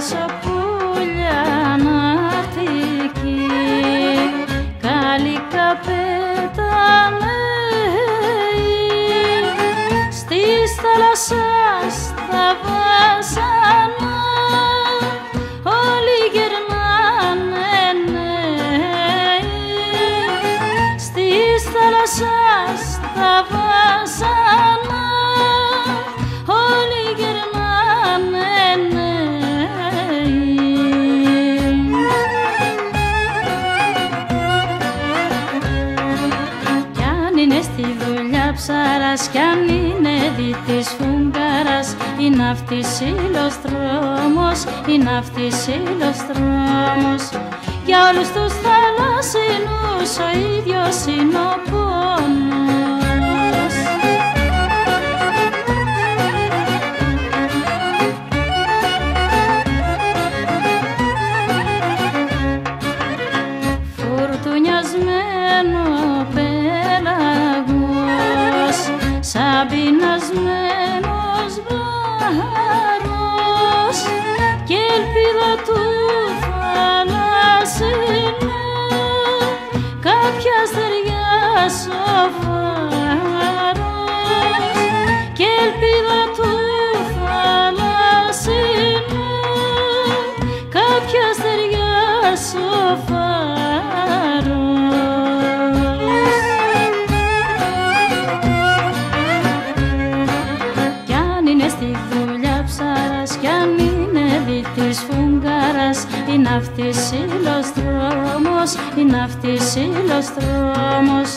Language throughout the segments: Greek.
σαπούλια ναυτική καλή καπετανή στις θάλασσας τα βάσανα όλοι γερνάνε νέοι στις θάλασσας τα βάσανα ψάρας κι αν είναι δι της φούγκαρας είναι αυτής ηλοστρόμος, είναι αυτής ηλοστρόμος για όλους τους θαλασσινούς ο ίδιος είναι ο πόνος σαν πεινασμένος βάρος και ελπίδα του θαλάσσινου κάποια στεριά σοφάρος και ελπίδα του θαλάσσινου κάποια στεριά σοφάρος δι της φούγκαρας είναι αυτής ηλοστρόμος, είναι αυτής ηλοστρόμος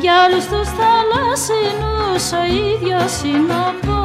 για όλους τους θαλασσινούς ο ίδιος είναι ο πόνος